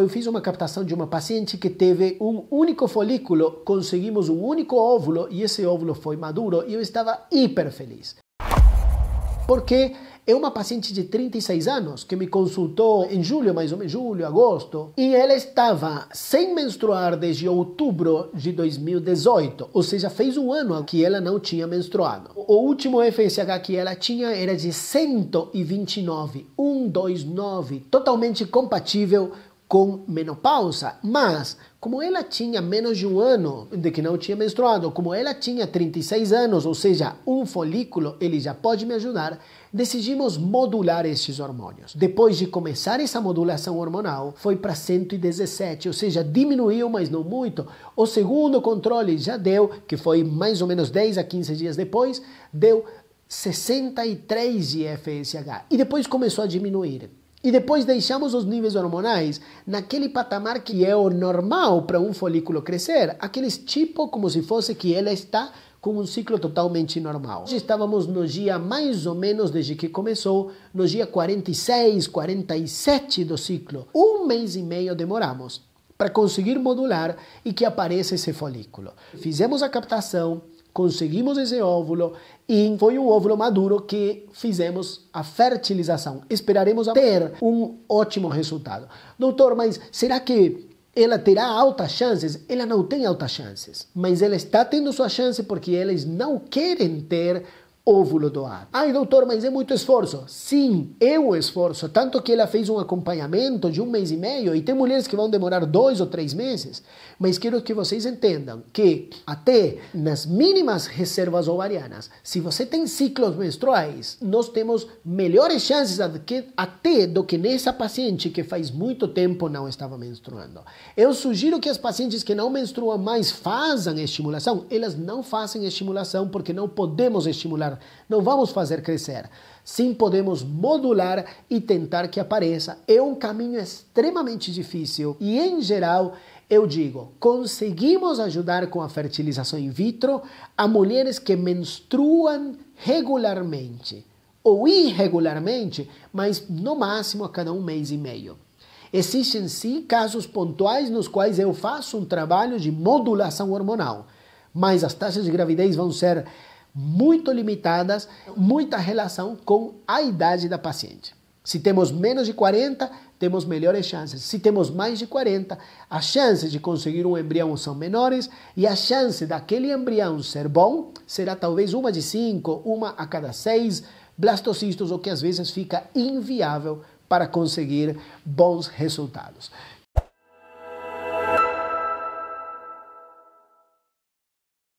Eu fiz uma captação de uma paciente que teve um único folículo, conseguimos um único óvulo e esse óvulo foi maduro e eu estava hiper feliz. Porque é uma paciente de 36 anos que me consultou em julho, mais ou menos julho, agosto, e ela estava sem menstruar desde outubro de 2018, ou seja, fez um ano que ela não tinha menstruado. O último FSH que ela tinha era de 129, 129, totalmente compatível com menopausa, mas como ela tinha menos de um ano de que não tinha menstruado, como ela tinha 36 anos, ou seja, um folículo, ele já pode me ajudar, decidimos modular estes hormônios. Depois de começar essa modulação hormonal, foi para 117, ou seja, diminuiu, mas não muito. O segundo controle já deu, que foi mais ou menos 10 a 15 dias depois, deu 63 de FSH e depois começou a diminuir. E depois deixamos os níveis hormonais naquele patamar que é o normal para um folículo crescer, aqueles tipo como se fosse que ela está com um ciclo totalmente normal. Estávamos no dia mais ou menos desde que começou, no dia 46, 47 do ciclo. Um mês e meio demoramos para conseguir modular e que apareça esse folículo. Fizemos a captação, conseguimos esse óvulo e foi um óvulo maduro que fizemos a fertilização. Esperaremos ter um ótimo resultado. Doutor, mas será que ela terá altas chances? Ela não tem altas chances, mas ela está tendo sua chance porque eles não querem ter óvulo doado. Ai, doutor, mas é muito esforço. Sim, é um esforço. Tanto que ela fez um acompanhamento de um mês e meio e tem mulheres que vão demorar dois ou três meses. Mas quero que vocês entendam que até nas mínimas reservas ovarianas, se você tem ciclos menstruais, nós temos melhores chances até do que nessa paciente que faz muito tempo não estava menstruando. Eu sugiro que as pacientes que não menstruam mais façam estimulação. Elas não fazem estimulação porque não podemos estimular não vamos fazer crescer. Sim, podemos modular e tentar que apareça. É um caminho extremamente difícil e, em geral, eu digo, conseguimos ajudar com a fertilização in vitro a mulheres que menstruam regularmente ou irregularmente, mas no máximo a cada um mês e meio. Existem sim casos pontuais nos quais eu faço um trabalho de modulação hormonal, mas as taxas de gravidez vão ser muito limitadas, muita relação com a idade da paciente. Se temos menos de 40, temos melhores chances. Se temos mais de 40, as chances de conseguir um embrião são menores e a chance daquele embrião ser bom será talvez uma de cinco, uma a cada seis blastocistos, o que às vezes fica inviável para conseguir bons resultados.